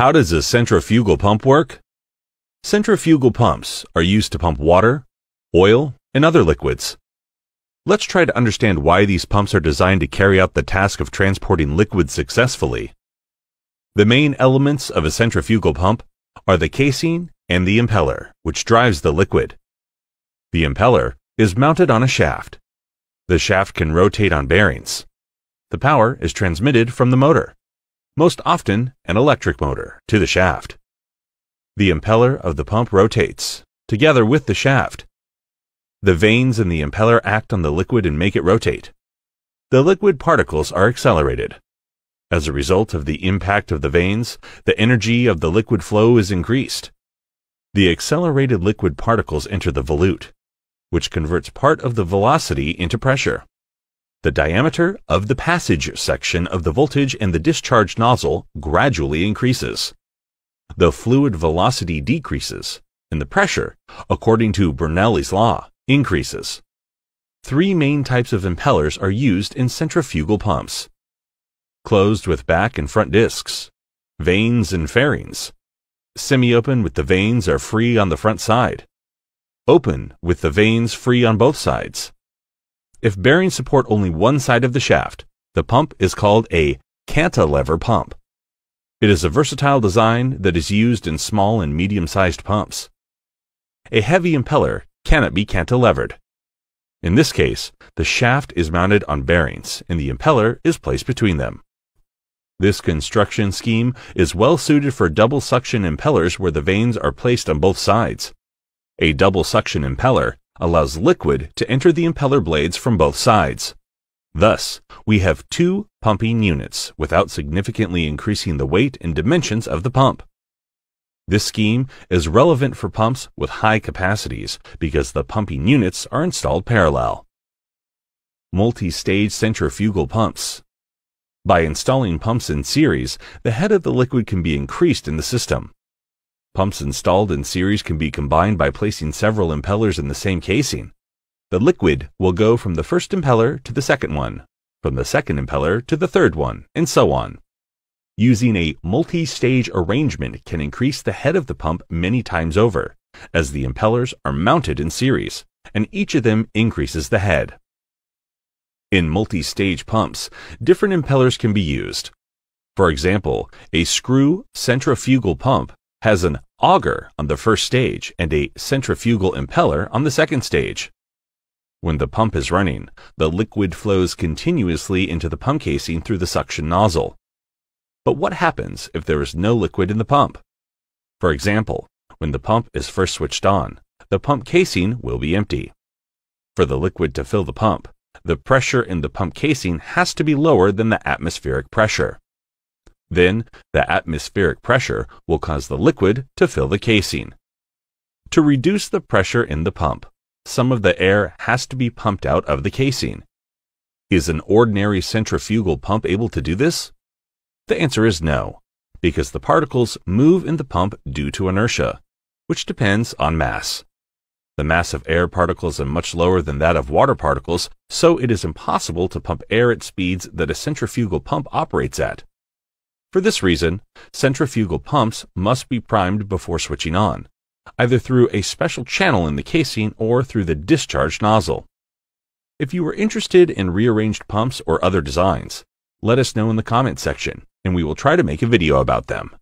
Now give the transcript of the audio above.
How does a centrifugal pump work? Centrifugal pumps are used to pump water, oil, and other liquids. Let's try to understand why these pumps are designed to carry out the task of transporting liquids successfully. The main elements of a centrifugal pump are the casing and the impeller, which drives the liquid. The impeller is mounted on a shaft. The shaft can rotate on bearings. The power is transmitted from the motor, most often an electric motor, to the shaft. The impeller of the pump rotates, together with the shaft. The vanes in the impeller act on the liquid and make it rotate. The liquid particles are accelerated. As a result of the impact of the vanes, the energy of the liquid flow is increased. The accelerated liquid particles enter the volute, which converts part of the velocity into pressure. The diameter of the passage section of the volute and the discharge nozzle gradually increases. The fluid velocity decreases, and the pressure, according to Bernoulli's law, increases. Three main types of impellers are used in centrifugal pumps. Closed with back and front discs, vanes and fairings. Semi-open with the vanes are free on the front side. Open with the vanes free on both sides. If bearings support only one side of the shaft, the pump is called a cantilever pump. It is a versatile design that is used in small and medium-sized pumps. A heavy impeller cannot be cantilevered. In this case, the shaft is mounted on bearings and the impeller is placed between them. This construction scheme is well suited for double suction impellers where the vanes are placed on both sides. A double suction impeller allows liquid to enter the impeller blades from both sides. Thus, we have two pumping units without significantly increasing the weight and dimensions of the pump. This scheme is relevant for pumps with high capacities because the pumping units are installed parallel. Multi-stage centrifugal pumps. By installing pumps in series, the head of the liquid can be increased in the system. Pumps installed in series can be combined by placing several impellers in the same casing. The liquid will go from the first impeller to the second one, from the second impeller to the third one, and so on. Using a multi-stage arrangement can increase the head of the pump many times over, as the impellers are mounted in series, and each of them increases the head. In multi-stage pumps, different impellers can be used. For example, a screw centrifugal pump has an auger on the first stage and a centrifugal impeller on the second stage. When the pump is running, the liquid flows continuously into the pump casing through the suction nozzle. But what happens if there is no liquid in the pump? For example, when the pump is first switched on, the pump casing will be empty. For the liquid to fill the pump, the pressure in the pump casing has to be lower than the atmospheric pressure. Then, the atmospheric pressure will cause the liquid to fill the casing. To reduce the pressure in the pump, some of the air has to be pumped out of the casing. Is an ordinary centrifugal pump able to do this? The answer is no, because the particles move in the pump due to inertia, which depends on mass. The mass of air particles is much lower than that of water particles, so it is impossible to pump air at speeds that a centrifugal pump operates at. For this reason, centrifugal pumps must be primed before switching on, either through a special channel in the casing or through the discharge nozzle. If you are interested in rearranged pumps or other designs, let us know in the comment section, and we will try to make a video about them.